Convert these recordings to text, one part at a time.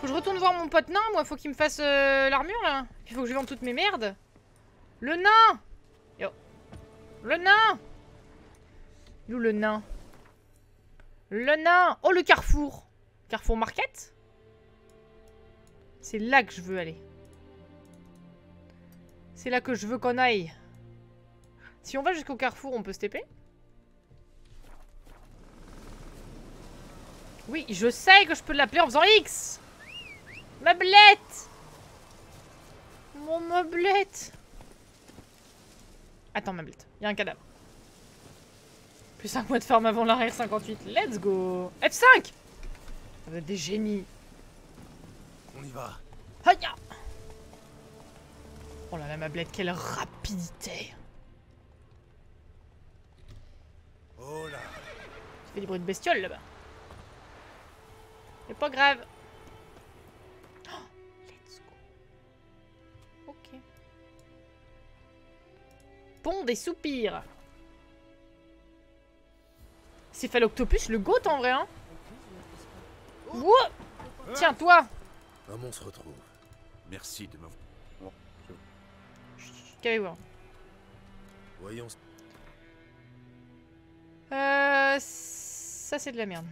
Faut que je retourne voir mon pote nain, moi, faut qu'il me fasse euh, l'armure, là. Puis faut que je vende toutes mes merdes. Le nain Yo. Le nain Où le nain? Le nain Oh, le carrefour Carrefour Market C'est là que je veux aller. C'est là que je veux qu'on aille. Si on va jusqu'au carrefour, on peut se TP Oui, je sais que je peux l'appeler en faisant X Meublette Mon meublette Attends, meublette. Il y a un cadavre. Plus 5 mois de ferme avant l'arrière 58. Let's go F5 Vous êtes des génies. On y va. Aïe Oh là là, meublette, quelle rapidité Oh là. Tu fais des bruits de bestioles là-bas. C'est pas grave. Pont des soupirs. Céphaloctopus, le goat en vrai, hein Tiens, toi Comment on se retrouve Merci de m'avoir. Qu'avez-vous hein Voyons. Euh... Ça, c'est de la merde.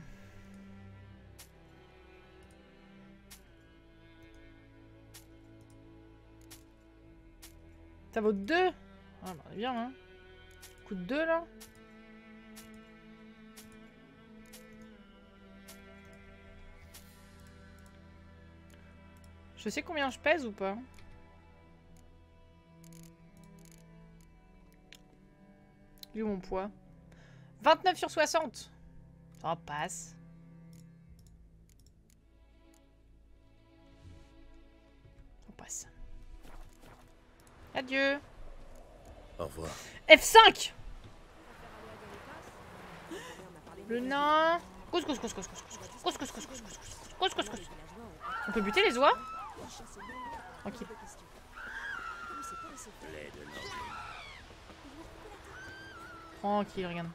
Ça vaut 2 Ah bah on est bien hein. Coûte 2 là. Je sais combien je pèse ou pas Vu mon poids 29 sur 60 Ça passe. Ça passe. Adieu. Au revoir. F5 Le nain. On peut buter les oies Tranquille. Tranquille, regarde.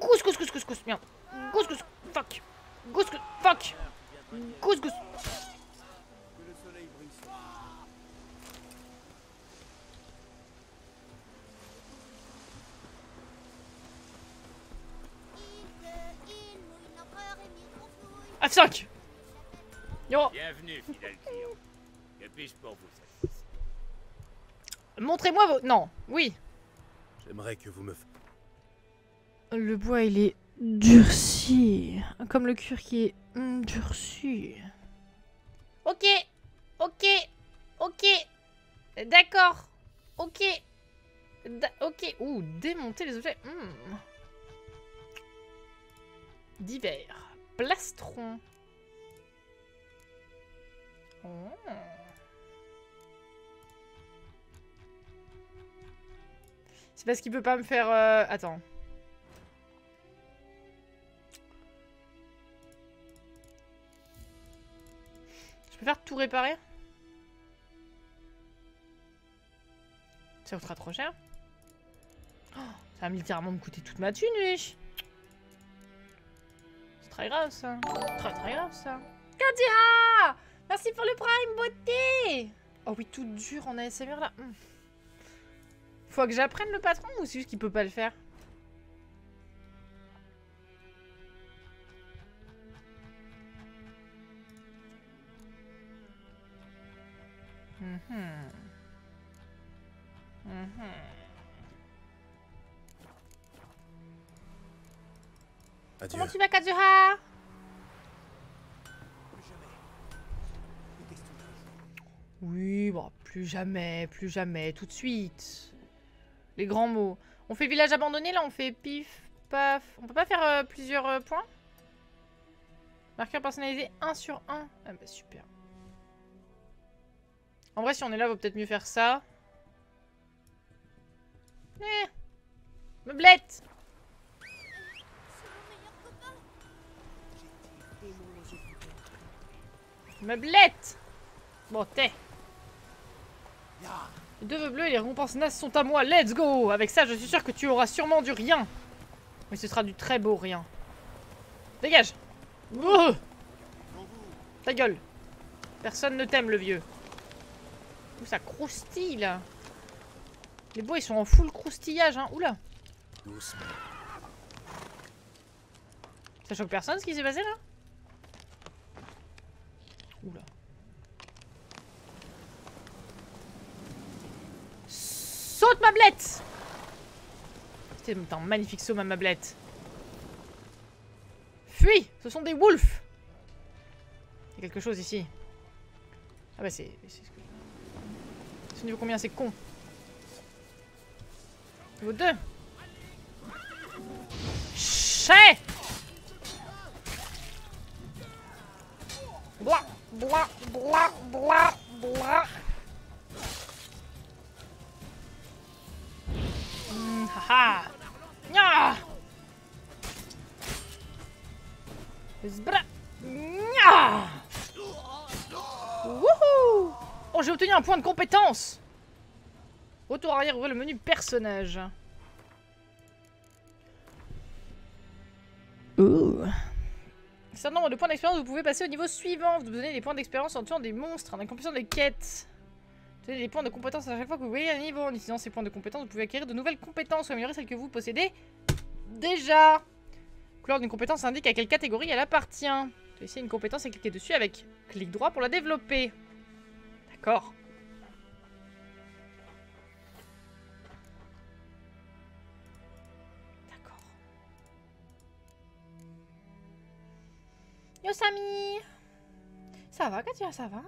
Gousse, gousse, gousse, gousse, gousse, merde. Gousse, gousse, fuck. Gousse, gousse, fuck. Gousse, gousse. F5 Yo Bienvenue, fidèle client. Que puis-je pour vous Montrez-moi vos... Non, oui. J'aimerais que vous me. f- Le bois, il est durci. Comme le cuir qui est durci. Ok, ok, ok. D'accord, ok. Da- ok. Ouh, démonter les objets. Hmm. Divers. Plastron. Oh. C'est parce qu'il peut pas me faire... euh, Attends. Je peux faire tout réparer? Ça coûtera trop cher. Oh, ça va littéralement me coûter toute ma thune, wesh. Très grave, ça. Très très grave, ça. Katia Merci pour le prime, beauté Oh oui, tout dur en ASMR, là. Hmm. Faut que j'apprenne le patron ou c'est juste qu'il peut pas le faire? Mhm. Mhm. Comment tu vas, Kazuha Oui, bon, plus jamais, plus jamais, tout de suite. Les grands mots. On fait village abandonné, là, on fait pif, paf. On peut pas faire euh, plusieurs euh, points? Marqueur personnalisé 1 sur 1. Ah bah super. En vrai, si on est là, vaut peut-être mieux faire ça. Eh Meublette Meublette Bon, t'es. Les deux vœux bleus et les récompenses nasses sont à moi. Let's go Avec ça, je suis sûr que tu auras sûrement du rien. Mais ce sera du très beau rien. Dégage Oh Ta gueule. Personne ne t'aime, le vieux. Ouh, ça croustille, là. Les bois, ils sont en full croustillage, hein. Oula. Doucement. Ça choque personne, ce qui s'est passé, là Oula. Saute, ma blette C'est un magnifique saut, ma mablette. Fuis Ce sont des wolves Il y a quelque chose ici. Ah bah c'est... C'est niveau combien c'est con Niveau 2 Chais Blah, blah, blah, blah, blah. Wouhou. Oh, j'ai obtenu un point de compétence. Retour arrière, ouvrez le menu personnage. Ouh. Certain nombre de points d'expérience, vous pouvez passer au niveau suivant. Vous donnez des points d'expérience en tuant des monstres, en accomplissant des quêtes. Des points de compétence à chaque fois que vous voyez un niveau. En utilisant ces points de compétence, vous pouvez acquérir de nouvelles compétences ou améliorer celles que vous possédez déjà. Couleur d'une compétence indique à quelle catégorie elle appartient. Essayer une compétence et cliquer dessus avec clic droit pour la développer. D'accord. D'accord. Yo Samy Ça va Katia, ça va?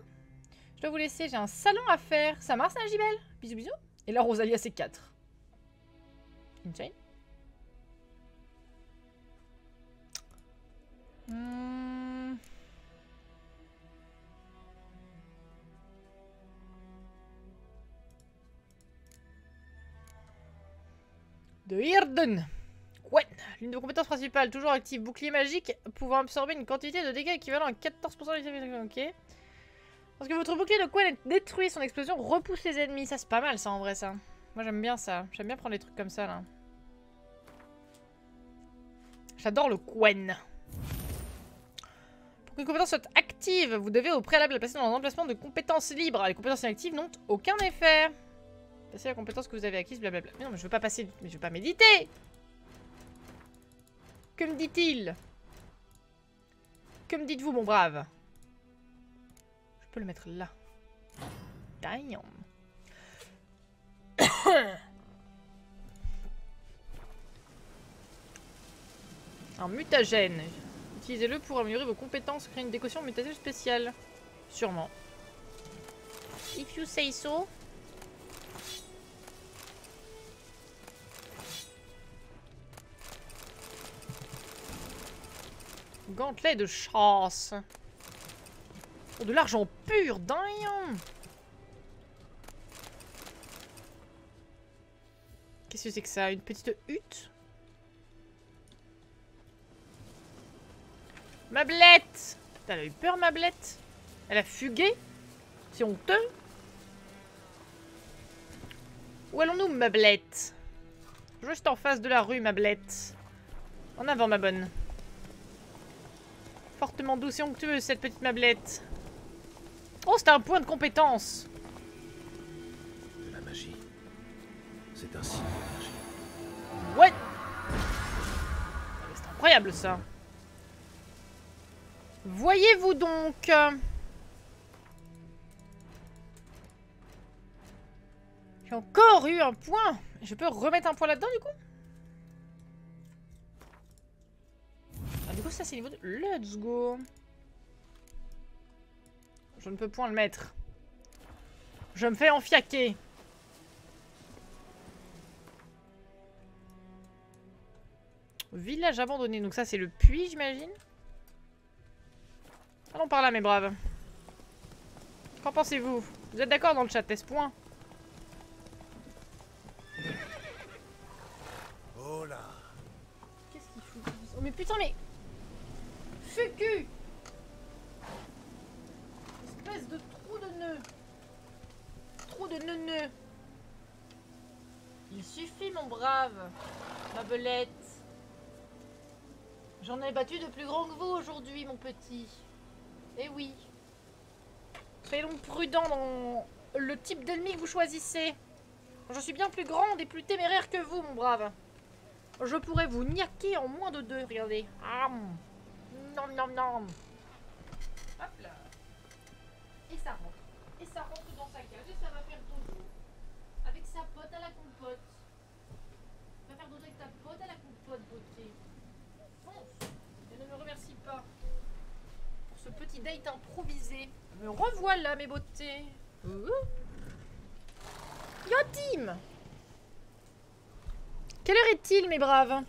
Je dois vous laisser, j'ai un salon à faire. Ça marche Najibel Bisous bisous. Et là Rosalia c'est 4. Insane. De Hirden. Ouais, l'une de vos compétences principales, toujours active, bouclier magique, pouvant absorber une quantité de dégâts équivalent à 14% de Ok. Lorsque votre bouclier de Quen est détruit, son explosion repousse les ennemis. Ça, c'est pas mal, ça, en vrai, ça. Moi, j'aime bien ça. J'aime bien prendre des trucs comme ça, là. J'adore le Quen. Pour qu'une compétence soit active, vous devez au préalable la placer dans un emplacement de compétences libres. Les compétences inactives n'ont aucun effet. Passez la compétence que vous avez acquise, blablabla. Mais non, mais je veux pas passer... Mais je veux pas méditer Que me dit-il? Que me dites-vous, mon brave? Peux le mettre là. Damn. Un mutagène. Utilisez-le pour améliorer vos compétences, créer une décoration mutagène spéciale. Sûrement. If you say so. Gantelet de chasse. Oh, de l'argent pur, damn Qu'est-ce que c'est que ça Une petite hutte? Mablette! Putain, Elle eu peur, Mablette. Elle a fugué. C'est honteux. Où allons-nous, Mablette? Juste en face de la rue, Mablette. En avant, ma bonne. Fortement douce et onctueuse, cette petite Mablette. Oh, c'était un point de compétence De la magie. C'est un signe de magie. Ouais C'est incroyable, ça. Voyez-vous donc euh, J'ai encore eu un point Je peux remettre un point là-dedans, du coup? Ah, du coup, ça, c'est niveau de... Let's go Je ne peux point le mettre. Je me fais enfiaquer. Village abandonné. Donc ça, c'est le puits, j'imagine Allons par là, mes braves. Qu'en pensez-vous? Vous êtes d'accord dans le chat, est-ce point? Oh là Qu'est-ce qu'il fout? Oh mais putain mais Fucu De trou de nœud Trou de nœud Il suffit mon brave Ma belette J'en ai battu de plus grand que vous aujourd'hui mon petit Eh oui. Soyez donc prudent dans le type d'ennemi que vous choisissez. Je suis bien plus grande et plus téméraire que vous, mon brave. Je pourrais vous niaquer en moins de deux, regardez. Ah, nom nom. Et ça rentre. Et ça rentre dans sa cage et ça va faire dodo. Avec sa pote à la compote. Va faire dodo avec ta pote à la compote, beauté. Fonce. Et ne me remercie pas. Pour ce petit date improvisé. Me revoilà, mes beautés. Yo, team Quelle heure est-il, mes braves?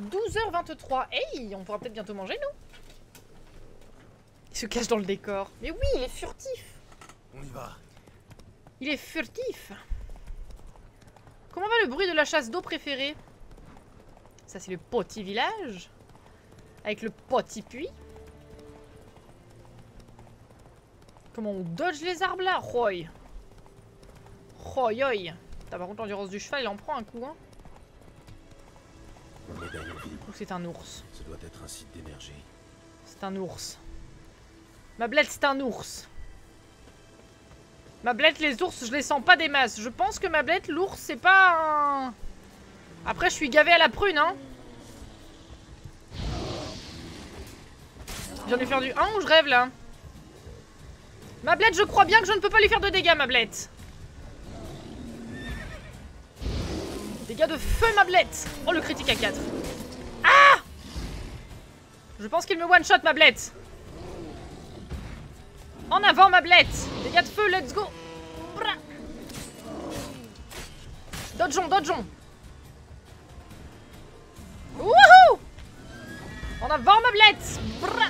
12h23. Hey, on pourra peut-être bientôt manger, nous Il se cache dans le décor. Mais oui, il est furtif On y va. Il est furtif Comment va le bruit de la chasse d'eau préférée? Ça, c'est le petit village. Avec le petit puits. Comment on dodge les arbres, là? Roy Roy, oi T'as par contre l'endurance du cheval, il en prend un coup, hein. Ou c'est un ours? Ce doit être un site d'énergie. C'est un ours. Ma blette, c'est un ours. Ma blette, les ours, je les sens pas des masses. Je pense que ma blette, l'ours, c'est pas un... Après, je suis gavé à la prune, hein. J'en ai perdu un ou je rêve, là? Ma blette, je crois bien que je ne peux pas lui faire de dégâts, ma blette. Dégâts de feu, ma blette. Oh, le critique à 4. Ah Je pense qu'il me one-shot, ma blette. En avant, ma blette. Dégâts de feu, let's go. Dodgeons, dodgeons. Wouhou. En avant, ma blette. Bra.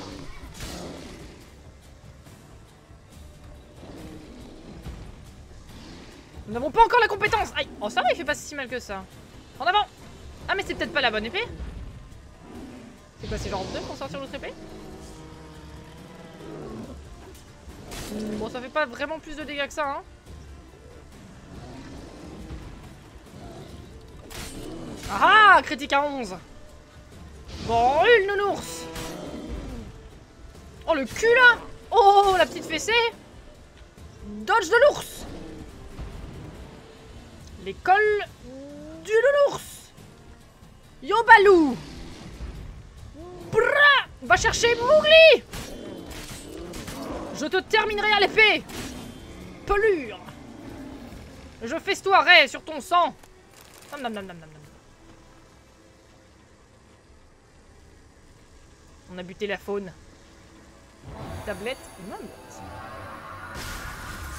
Nous n'avons pas encore la compétence. Aïe. Oh, ça va, il fait pas si mal que ça. En avant. Ah, mais c'est peut-être pas la bonne épée. C'est quoi, c'est genre 2 pour sortir l'autre épée? Bon, ça fait pas vraiment plus de dégâts que ça, hein. Ah ah Critique à 11 Brûle, nounours. Oh, le cul, là. Oh, la petite fessée. Dodge de l'ours. L'école du nounours. Yo, Balou. Bra Va chercher Mowgli je te terminerai à l'épée. Pelure. Je festoierai sur ton sang. On a buté la faune. Tablette Non,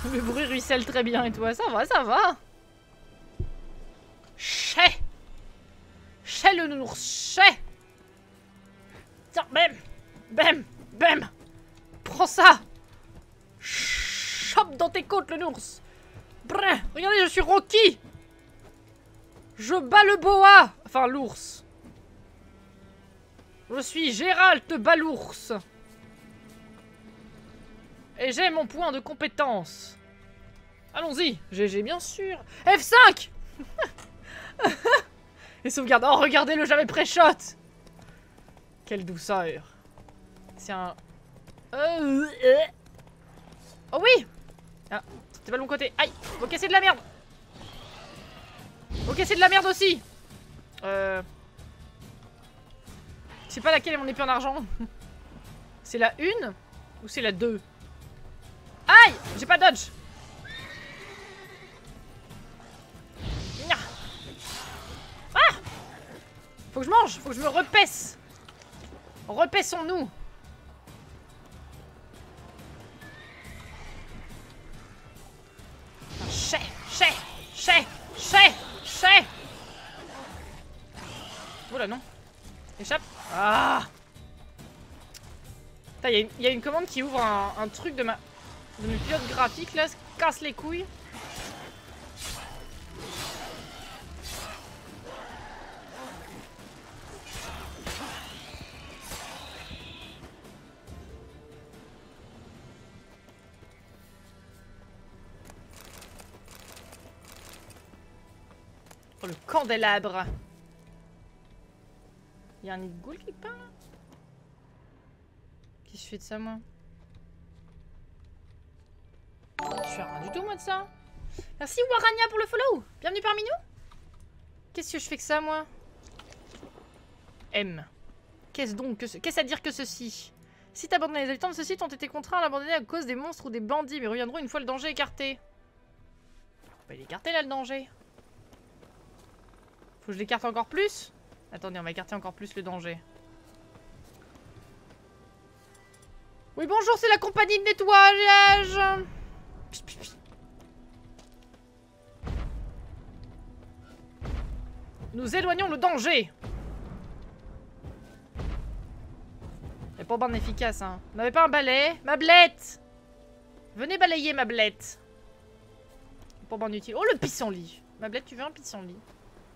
Le bruit ruisselle très bien. Et toi, ça va, ça va. Chais. Chais le nounours, chais. Tiens, bam Bam Bam Prends ça Chope dans tes côtes, le nours Brr, Regardez, je suis Rocky Je bats le boa Enfin, l'ours. Je suis Gérald de bats l'ours. Et j'ai mon point de compétence. Allons-y GG, bien sûr F5 Et sauvegarde. Oh, regardez-le, j'avais pré-shot Quelle douceur C'est un... Euh, euh. Oh oui Ah, c'était pas de mon côté. Aïe Ok, c'est de la merde Ok, c'est de la merde aussi Euh... Je sais pas laquelle est mon épée en argent. c'est la 1 ou c'est la 2 Aïe J'ai pas dodge. Ah Faut que je mange Faut que je me repaisse Repaissons-nous Ah Il y, a une commande qui ouvre un, truc de ma de mes pilotes graphiques là, se casse les couilles. Oh, le candélabre Il y a un ghoul qui Qui Qu'est-ce que je fais de ça, moi? Je fais rien du tout, moi, de ça. Merci, Warania, pour le follow. Bienvenue parmi nous. Qu'est-ce que je fais que ça, moi? M. Qu'est-ce donc que ce... Qu'est-ce à dire que ceci? Si t'abandonnes les habitants de ce site ont été contraints à l'abandonner à cause des monstres ou des bandits, mais reviendront une fois le danger écarté. Bah, il est écarté, là, le danger. Faut que je l'écarte encore plus Attendez, on va écarter encore plus le danger. Oui, bonjour, c'est la compagnie de nettoyage. Nous éloignons le danger C'est pas bien efficace, hein. Vous n'avez pas un balai? Ma blette Venez balayer ma blette. Bien utile. Oh, le pissenlit Ma blette, tu veux un pissenlit?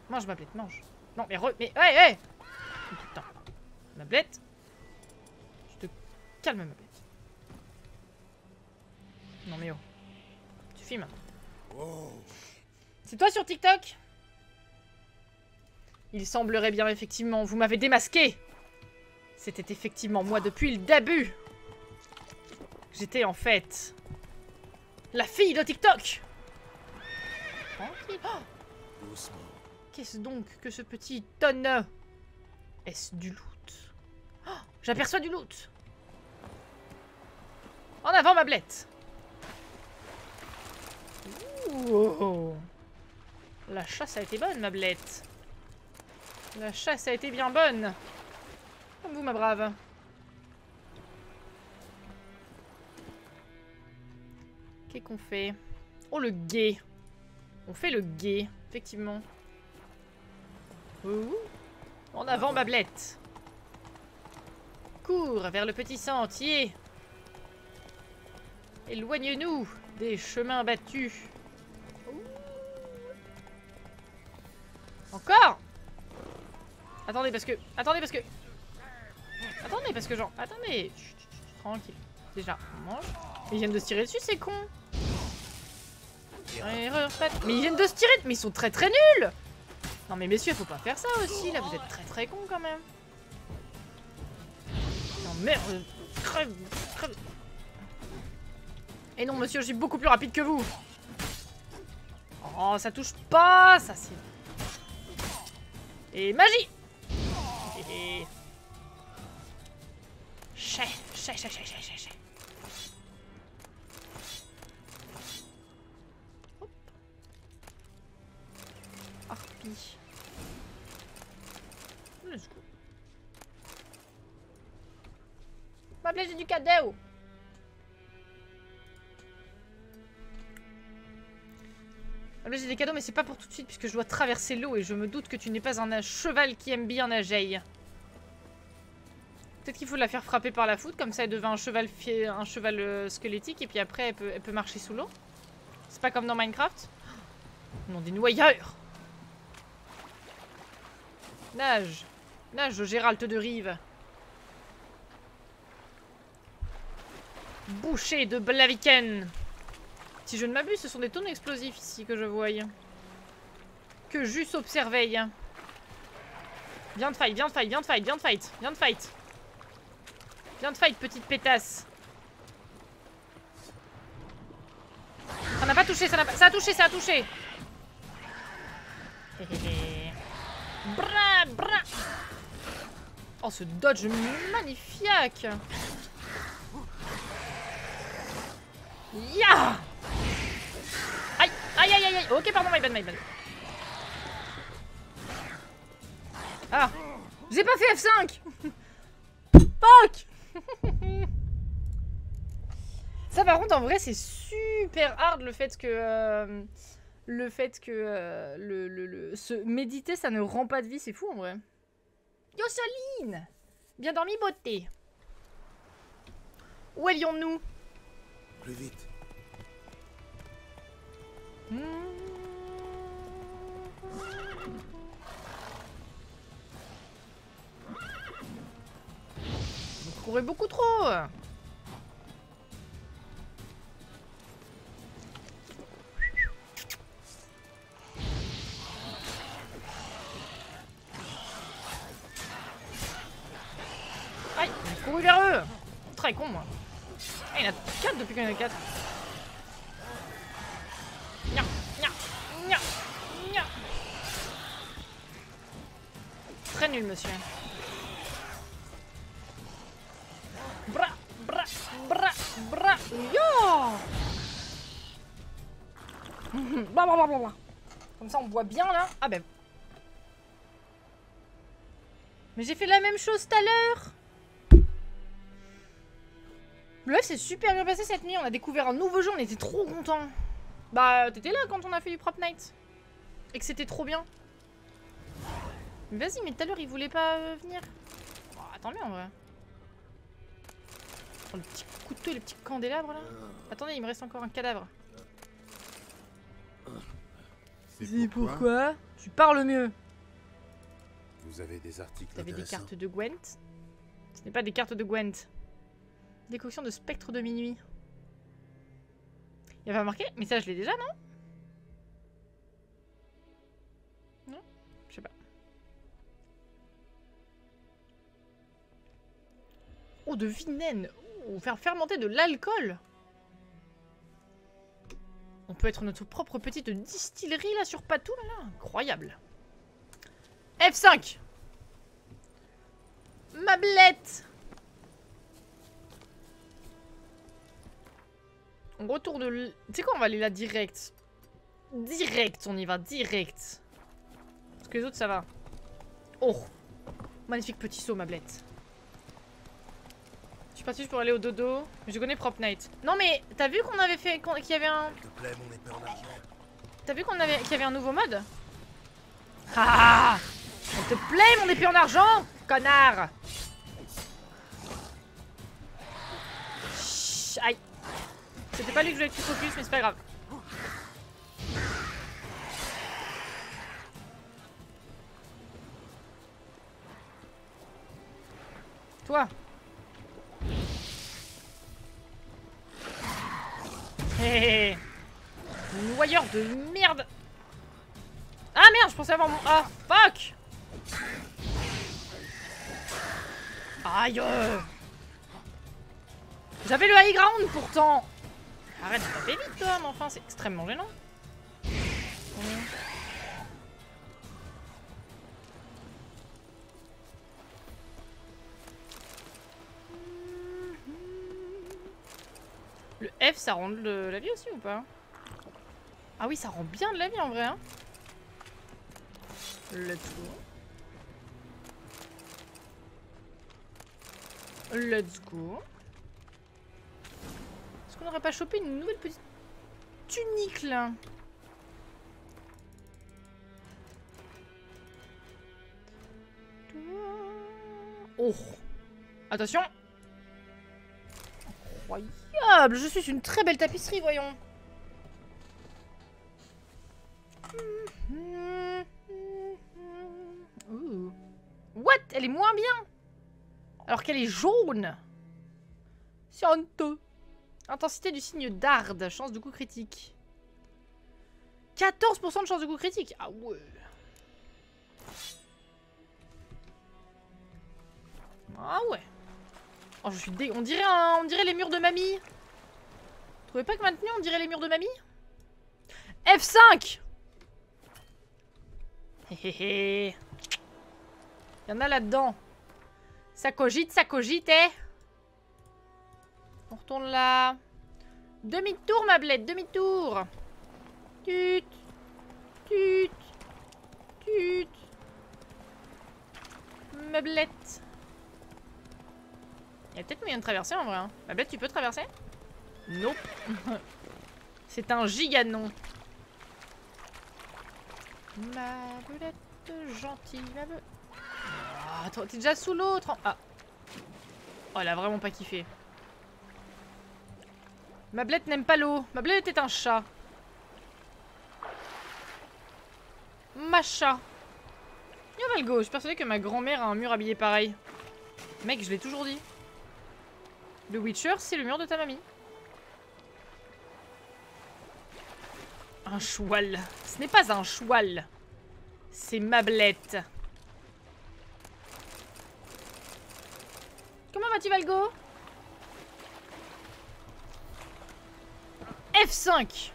Mange ma blette, mange. Non, mais re... Mais... Hé, hé Putain. Ma blette. Je te calme, ma blette. Non, mais oh. Tu filmes. C'est toi sur TikTok? Il semblerait bien, effectivement. Vous m'avez démasqué C'était effectivement moi depuis le début J'étais en fait... La fille de TikTok. Oh. Qu'est-ce donc que ce petit tonne? Est-ce du loot? Oh, J'aperçois du loot. En avant ma blette. Ouh. La chasse a été bonne ma blette. La chasse a été bien bonne. Comme vous ma brave. Qu'est-ce qu'on fait? Oh le guet. On fait le guet, effectivement. En avant, ma blette. Cours vers le petit sentier. Éloigne-nous des chemins battus. Encore Attendez, parce que... Attendez, parce que... Attendez, parce que genre... Attendez. Chut, chut, tranquille. Déjà, on mange. Ils viennent de se tirer dessus, c'est con. Mais ils viennent de se tirer... Mais ils sont très très nuls non mais messieurs, faut pas faire ça aussi, là, vous êtes très très cons quand même. Non merde, crève, crève. Et non monsieur, je suis beaucoup plus rapide que vous. Oh, ça touche pas, ça c'est... Et magie Et... Chef, chef, chef, chef, chef, Ma blesse, j'ai des cadeaux, mais c'est pas pour tout de suite, puisque je dois traverser l'eau, et je me doute que tu n'es pas un cheval qui aime bien nager. Peut-être qu'il faut la faire frapper par la foudre, comme ça elle devient un cheval, un cheval euh, squelettique, et puis après peut, elle peut marcher sous l'eau. C'est pas comme dans Minecraft Non, des noyeurs Nage Nage, Gérald de Rive. Boucher de Blaviken. Si je ne m'abuse, ce sont des tonnes explosifs ici que je vois. Que juste observeille. Viens de fight, viens de fight, viens de fight, viens de fight, viens de fight. Viens de fight, petite pétasse. Ça n'a pas touché, ça pas... Ça a touché, ça a touché. Hé, hé, hé. Bra, bra. Oh, ce dodge magnifique Ya! Aïe Aïe aïe aïe aïe Ok, pardon, my bad, my bad. Ah J'ai pas fait F5 Fuck! Ça, par contre, en vrai, c'est super hard le fait que... euh, le fait que euh, le, le, le- se méditer, ça ne rend pas de vie, c'est fou en vrai. Yo Soline Bien dormi, beauté. Où allions-nous? Plus vite. Vous courez beaucoup trop Aïe, j'ai couru vers eux très con, moi. Il y en a 4 depuis qu'il y en a 4. Nya, nya, nya. Très nul, monsieur. Bra, bra, bra, bra. Yo Bla, bla, bla, bla, bla. Comme ça, on voit bien, là. Ah ben... Mais j'ai fait la même chose tout à l'heure Le live s'est super bien passé cette nuit, on a découvert un nouveau jeu, on était trop contents. Bah, t'étais là quand on a fait du Prop Night. Et que c'était trop bien. Mais Vas-y, mais tout à l'heure, il voulait pas euh, venir. Oh, attends bien en vrai. Oh, le petit couteau et les petits candélabres là. Attendez, il me reste encore un cadavre. C'est pourquoi Tu parles mieux. Vous avez des articles Vous avez des cartes de Gwent Ce n'est pas des cartes de Gwent. Décoction de spectre de minuit. Il y avait marqué Mais ça, je l'ai déjà, non? Non? Je sais pas. Oh, de vinène Oh, faire fermenter de l'alcool On peut être notre propre petite distillerie, là, sur Patou. Incroyable. F5 Mablette On retourne... Tu sais quoi, on va aller là direct. Direct, on y va, direct. Parce que les autres, ça va. Oh Magnifique petit saut, Mablette. Je suis partie juste pour aller au dodo. Mais je connais Prop Night. Non mais, t'as vu qu'on avait fait... qu'il y avait un... S'il te plaît, mon épée en argent? T'as vu qu'on avait qu'il y avait un nouveau mode? Ah On te plaît mon épée en argent Connard Chut, Aïe C'était pas lui que je voulais que focus mais c'est pas grave. Toi. Hé hé Noyeur de merde. Ah merde, je pensais avoir mon... Ah, fuck. Aïe euh. J'avais le high ground pourtant Arrête de taper vite toi, mais enfin c'est extrêmement gênant. Le F ça rend de la vie aussi ou pas? Ah oui, ça rend bien de la vie en vrai. Hein. Let's go. Let's go. Qu'on n'aurait pas chopé une nouvelle petite tunique là. Oh. Attention. Incroyable. Je suis une très belle tapisserie, voyons. What? Elle est moins bien. Alors qu'elle est jaune. Santo Intensité du signe d'Arde, chance de coup critique. 14% de chance de coup critique. Ah ouais. Ah ouais. Oh je suis dé... On dirait, on dirait les murs de mamie. Vous trouvez pas que maintenant on dirait les murs de mamie? F5 Hé hé. Y en a là-dedans. Ça cogite, ça cogite, eh On retourne là. Demi-tour, ma blette, demi-tour. Tut. Tut. Tut. Ma blette. Il y a peut-être moyen de traverser en vrai. Hein. Ma blette, tu peux traverser? Nope. C'est un giganon. Ma belette gentille, ma be... Ah, t'es déjà sous l'autre Ah Oh, elle a vraiment pas kiffé. Ma blette n'aime pas l'eau. Ma blette est un chat. Ma chat. Yo Valgo, je suis persuadée que ma grand-mère a un mur habillé pareil. Mec, je l'ai toujours dit. Le Witcher, c'est le mur de ta mamie. Un choual. Ce n'est pas un choual. C'est Mablette. Comment vas-tu, Valgo? F5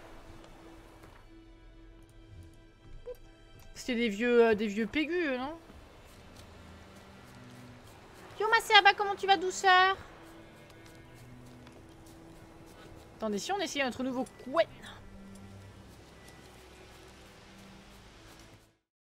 C'était des vieux, euh, des vieux pégus, euh, non? Yo, ma comment tu vas, douceur? Attendez, si on essayait notre nouveau couette